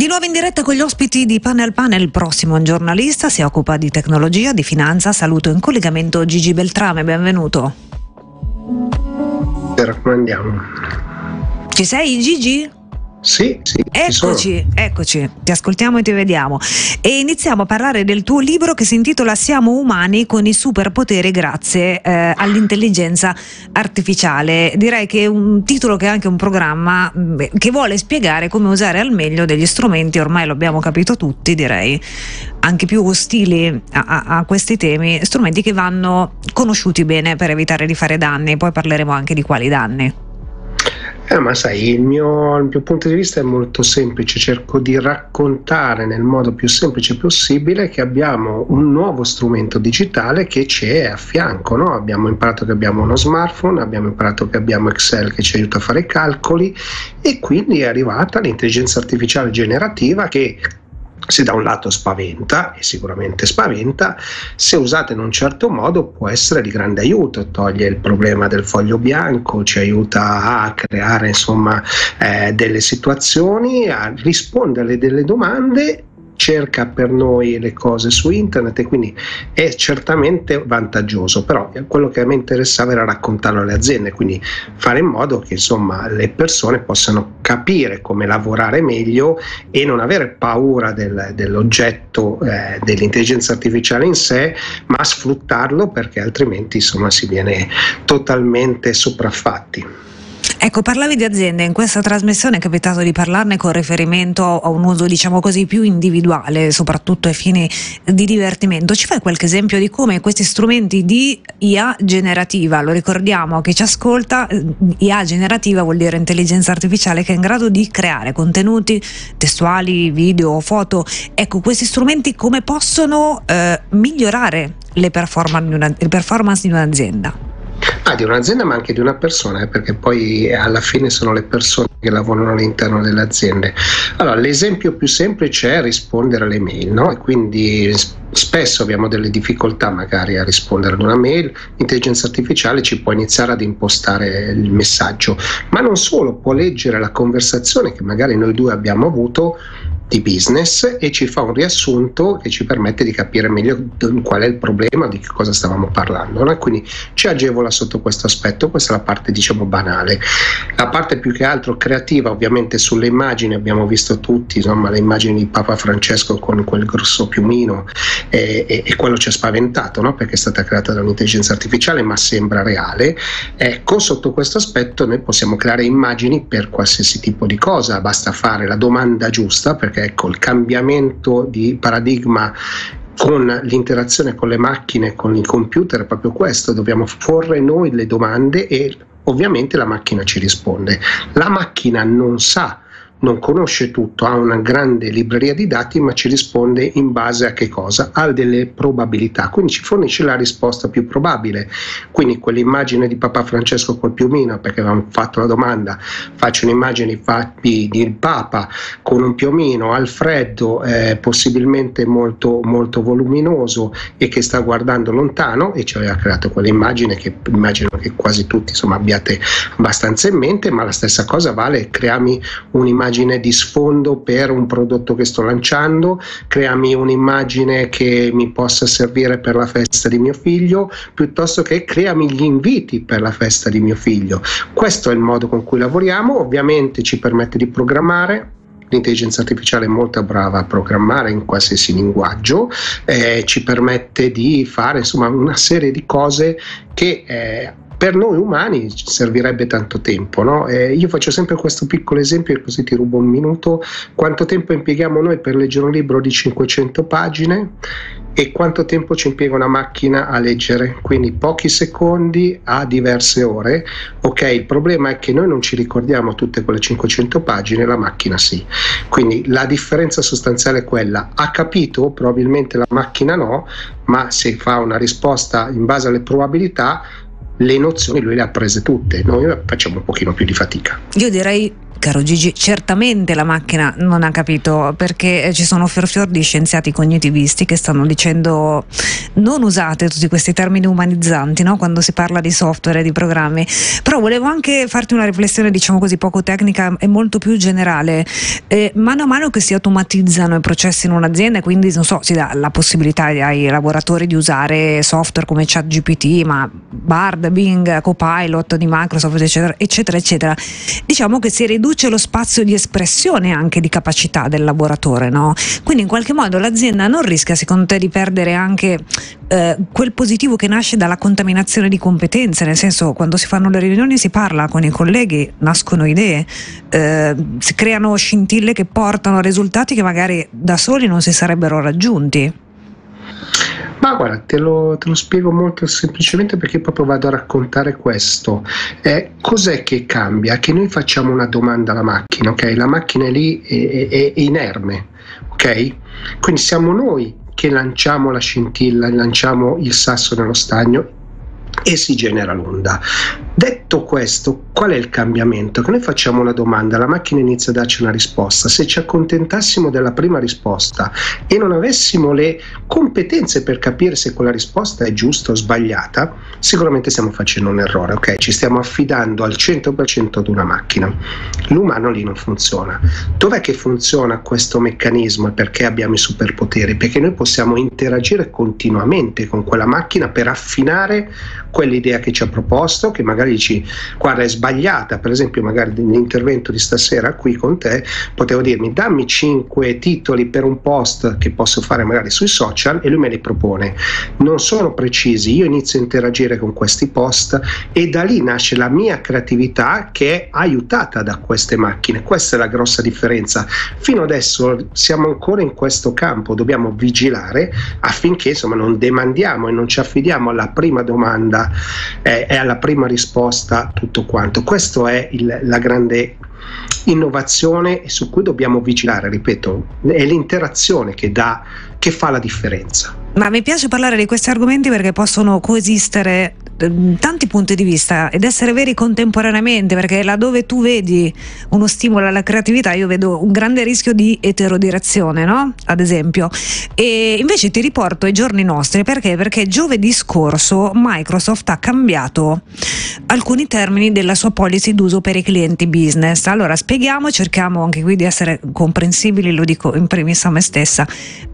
Di nuovo in diretta con gli ospiti di Panel Panel, il prossimo giornalista si occupa di tecnologia, di finanza. Saluto in collegamento Gigi Beltrame, benvenuto. Ci sei Gigi? Sì, sì. Eccoci, eccoci, ti ascoltiamo e ti vediamo. E iniziamo a parlare del tuo libro che si intitola Siamo umani con i superpoteri grazie eh, all'intelligenza artificiale. Direi che è un titolo che è anche un programma beh, che vuole spiegare come usare al meglio degli strumenti, ormai lo abbiamo capito tutti, direi, anche più ostili a, a, a questi temi, strumenti che vanno conosciuti bene per evitare di fare danni, poi parleremo anche di quali danni. Eh, ma sai, il mio, il mio, punto di vista è molto semplice, cerco di raccontare nel modo più semplice possibile che abbiamo un nuovo strumento digitale che ci è a fianco. No? Abbiamo imparato che abbiamo uno smartphone, abbiamo imparato che abbiamo Excel che ci aiuta a fare i calcoli e quindi è arrivata l'intelligenza artificiale generativa che se da un lato spaventa, e sicuramente spaventa, se usata in un certo modo può essere di grande aiuto, toglie il problema del foglio bianco, ci aiuta a creare insomma eh, delle situazioni, a rispondere delle domande cerca per noi le cose su internet e quindi è certamente vantaggioso, però quello che a me interessava era raccontarlo alle aziende, quindi fare in modo che insomma le persone possano capire come lavorare meglio e non avere paura del, dell'oggetto eh, dell'intelligenza artificiale in sé, ma sfruttarlo perché altrimenti insomma si viene totalmente sopraffatti. Ecco, parlavi di aziende, in questa trasmissione è capitato di parlarne con riferimento a un uso, diciamo così, più individuale, soprattutto ai fini di divertimento. Ci fai qualche esempio di come questi strumenti di IA generativa, lo ricordiamo che ci ascolta, eh, IA generativa vuol dire intelligenza artificiale che è in grado di creare contenuti testuali, video, foto. Ecco, questi strumenti come possono eh, migliorare le performance di, una, le? Ah, di un'azienda ma anche di una persona, eh, perché poi alla fine sono le persone che lavorano all'interno delle aziende. Allora, l'esempio più semplice è rispondere alle mail, no? E quindi spesso abbiamo delle difficoltà magari a rispondere ad una mail, l'intelligenza artificiale ci può iniziare ad impostare il messaggio, ma non solo, può leggere la conversazione che magari noi due abbiamo avuto di business e ci fa un riassunto che ci permette di capire meglio qual è il problema, di che cosa stavamo parlando. No? Quindi ci agevola sotto questo aspetto, questa è la parte diciamo banale. La parte più che altro creativa ovviamente sulle immagini, abbiamo visto tutti insomma, le immagini di Papa Francesco con quel grosso piumino e, e, e quello ci ha spaventato no? perché è stata creata da un'intelligenza artificiale ma sembra reale. Ecco, sotto questo aspetto noi possiamo creare immagini per qualsiasi tipo di cosa, basta fare la domanda giusta perché ecco, il cambiamento di paradigma con l'interazione con le macchine, con i computer è proprio questo, dobbiamo porre noi le domande e ovviamente la macchina ci risponde. La macchina non sa non conosce tutto, ha una grande libreria di dati, ma ci risponde in base a che cosa? Ha delle probabilità, quindi ci fornisce la risposta più probabile. Quindi quell'immagine di Papa Francesco col piumino, perché avevamo fatto la domanda, faccio un'immagine di, di Papa con un piumino al freddo, eh, possibilmente molto, molto voluminoso e che sta guardando lontano e ci aveva creato quell'immagine che immagino che quasi tutti insomma, abbiate abbastanza in mente, ma la stessa cosa vale, creami un'immagine un'immagine di sfondo per un prodotto che sto lanciando, creami un'immagine che mi possa servire per la festa di mio figlio, piuttosto che creami gli inviti per la festa di mio figlio. Questo è il modo con cui lavoriamo, ovviamente ci permette di programmare, l'intelligenza artificiale è molto brava a programmare in qualsiasi linguaggio, eh, ci permette di fare insomma una serie di cose che eh, per noi umani servirebbe tanto tempo. No? Eh, io faccio sempre questo piccolo esempio e così ti rubo un minuto. Quanto tempo impieghiamo noi per leggere un libro di 500 pagine e quanto tempo ci impiega una macchina a leggere? Quindi pochi secondi a diverse ore. Ok, il problema è che noi non ci ricordiamo tutte quelle 500 pagine, la macchina sì. Quindi la differenza sostanziale è quella. Ha capito? Probabilmente la macchina no, ma se fa una risposta in base alle probabilità le nozioni lui le ha prese tutte, noi facciamo un pochino più di fatica. Io direi Caro Gigi, certamente la macchina non ha capito perché ci sono fior fior di scienziati cognitivisti che stanno dicendo non usate tutti questi termini umanizzanti no? quando si parla di software e di programmi, però volevo anche farti una riflessione diciamo così poco tecnica e molto più generale. Eh, mano a mano che si automatizzano i processi in un'azienda e quindi so, si dà la possibilità ai lavoratori di usare software come ChatGPT, ma Bard, Bing, Copilot di Microsoft eccetera eccetera eccetera, diciamo che si riduce lo spazio di espressione anche di capacità del lavoratore, no? Quindi in qualche modo l'azienda non rischia secondo te di perdere anche eh, quel positivo che nasce dalla contaminazione di competenze, nel senso quando si fanno le riunioni si parla con i colleghi, nascono idee, eh, si creano scintille che portano a risultati che magari da soli non si sarebbero raggiunti. Ma guarda, te lo, te lo, spiego molto semplicemente perché proprio vado a raccontare questo. Eh, cos'è che cambia? Che noi facciamo una domanda alla macchina, ok? La macchina è lì, è, è, è inerme, ok? Quindi siamo noi che lanciamo la scintilla, lanciamo il sasso nello stagno e si genera l'onda. Detto questo, qual è il cambiamento? Che noi facciamo una domanda, la macchina inizia a darci una risposta. Se ci accontentassimo della prima risposta e non avessimo le competenze per capire se quella risposta è giusta o sbagliata, sicuramente stiamo facendo un errore, ok? Ci stiamo affidando al 100% ad una macchina. L'umano lì non funziona. Dov'è che funziona questo meccanismo e perché abbiamo i superpoteri? Perché noi possiamo interagire continuamente con quella macchina per affinare quell'idea che ci ha proposto, che magari dici guarda è sbagliata, per esempio magari nell'intervento di stasera qui con te potevo dirmi dammi cinque titoli per un post che posso fare magari sui social e lui me li propone. Non sono precisi, io inizio a interagire con questi post e da lì nasce la mia creatività che è aiutata da queste macchine. Questa è la grossa differenza. Fino adesso siamo ancora in questo campo, dobbiamo vigilare affinché insomma non demandiamo e non ci affidiamo alla prima domanda eh, è alla prima risposta tutto quanto. Questa è il, la grande innovazione su cui dobbiamo vigilare, ripeto, è l'interazione che, dà, che fa la differenza. Ma mi piace parlare di questi argomenti perché possono coesistere tanti punti di vista ed essere veri contemporaneamente, perché laddove tu vedi uno stimolo alla creatività, io vedo un grande rischio di eterodirezione, no? Ad esempio. E invece ti riporto ai giorni nostri perché? Perché giovedì scorso Microsoft ha cambiato alcuni termini della sua policy d'uso per i clienti business. Allora spieghiamo, cerchiamo anche qui di essere comprensibili, lo dico in primis a me stessa.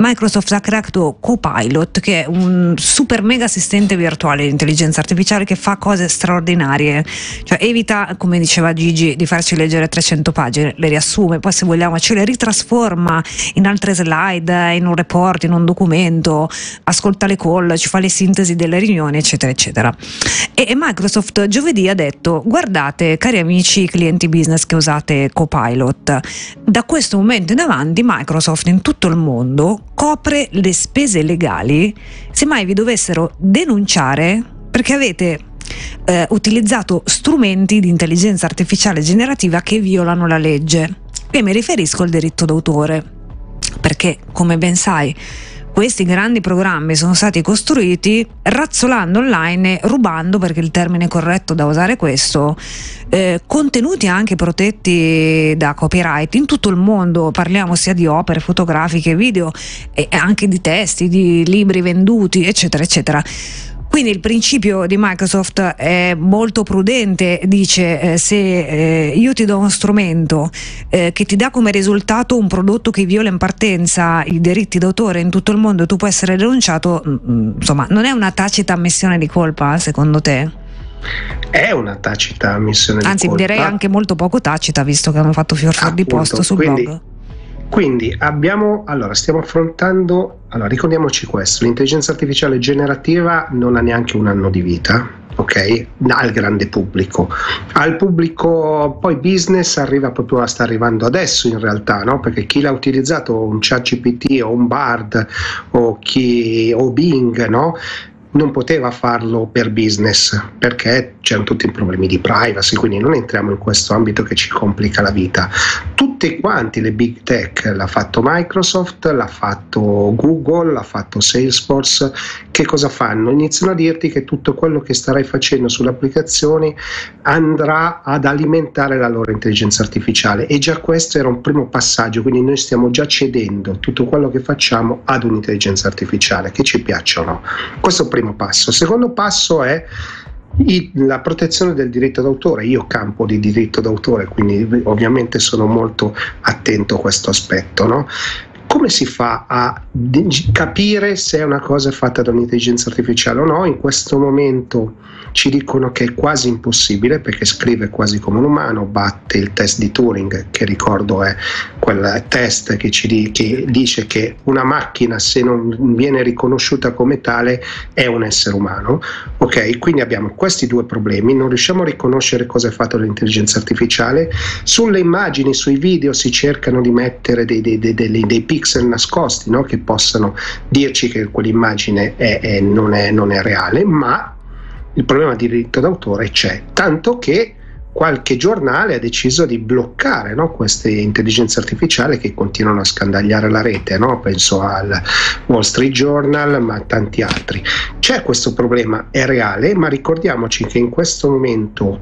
Microsoft ha creato Copilot, che è un super mega assistente virtuale di intelligenza artificiale che fa cose straordinarie, cioè evita, come diceva Gigi, di farci leggere 300 pagine, le riassume, poi se vogliamo ce le ritrasforma in altre slide, in un report, in un documento, ascolta le call, ci fa le sintesi delle riunioni, eccetera, eccetera. E, e Microsoft giovedì ha detto, guardate cari amici clienti business che usate Copilot, da questo momento in avanti Microsoft in tutto il mondo copre le spese legali se mai vi dovessero denunciare perché avete eh, utilizzato strumenti di intelligenza artificiale generativa che violano la legge. E mi riferisco al diritto d'autore, perché come ben sai questi grandi programmi sono stati costruiti razzolando online, rubando, perché il termine corretto da usare è questo, eh, contenuti anche protetti da copyright in tutto il mondo, parliamo sia di opere fotografiche, video e anche di testi, di libri venduti, eccetera, eccetera. Quindi il principio di Microsoft è molto prudente, dice eh, se eh, io ti do uno strumento eh, che ti dà come risultato un prodotto che viola in partenza i diritti d'autore in tutto il mondo e tu puoi essere denunciato, mh, mm, mm, insomma non è una tacita ammissione di colpa secondo te? È una tacita ammissione Anzi, di colpa. Anzi direi anche molto poco tacita visto che hanno fatto fior fior di post sul quindi, blog. Quindi abbiamo, allora, stiamo affrontando, allora ricordiamoci questo, l'intelligenza artificiale generativa non ha neanche un anno di vita, ok? Al grande pubblico. Al pubblico poi business arriva proprio, sta arrivando adesso in realtà, no? Perché chi l'ha utilizzato, un chat GPT o un Bard o, chi, o Bing, no? non poteva farlo per business perché c'erano tutti i problemi di privacy, quindi non entriamo in questo ambito che ci complica la vita. Tutte quanti le big tech, l'ha fatto Microsoft, l'ha fatto Google, l'ha fatto Salesforce, che cosa fanno? Iniziano a dirti che tutto quello che starai facendo sulle applicazioni andrà ad alimentare la loro intelligenza artificiale e già questo era un primo passaggio, quindi noi stiamo già cedendo tutto quello che facciamo ad un'intelligenza artificiale, che ci piaccia o no. Questo è il primo passo. Il secondo passo è la protezione del diritto d'autore. Io campo di diritto d'autore, quindi ovviamente sono molto attento a questo aspetto. No? Come si fa a capire se una cosa è fatta da un'intelligenza artificiale o no? In questo momento ci dicono che è quasi impossibile perché scrive quasi come un umano, batte il test di Turing, che ricordo è quel test che, ci, che dice che una macchina se non viene riconosciuta come tale è un essere umano. Ok, quindi abbiamo questi due problemi, non riusciamo a riconoscere cosa è fatto dall'intelligenza artificiale, sulle immagini, sui video si cercano di mettere dei, dei, dei, dei pixel nascosti no? che possano dirci che quell'immagine è, è, non, è, non è reale, ma il problema di diritto d'autore c'è, tanto che qualche giornale ha deciso di bloccare no, queste intelligenze artificiali che continuano a scandagliare la rete, no? penso al Wall Street Journal ma tanti altri. C'è questo problema, è reale, ma ricordiamoci che in questo momento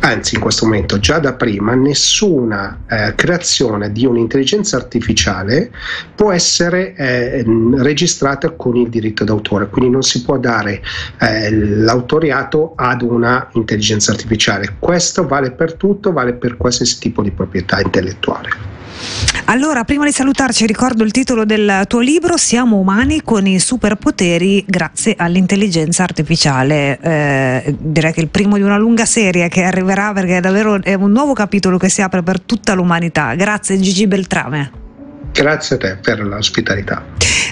anzi in questo momento già da prima nessuna eh, creazione di un'intelligenza artificiale può essere eh, registrata con il diritto d'autore, quindi non si può dare eh, l'autoriato ad una intelligenza artificiale. Questo vale per tutto, vale per qualsiasi tipo di proprietà intellettuale. Allora, prima di salutarci, ricordo il titolo del tuo libro: Siamo umani con i superpoteri grazie all'intelligenza artificiale. Eh, direi che è il primo di una lunga serie che arriverà perché è davvero è un nuovo capitolo che si apre per tutta l'umanità. Grazie, Gigi Beltrame. Grazie a te per l'ospitalità.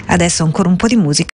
Adesso ancora un po' di musica.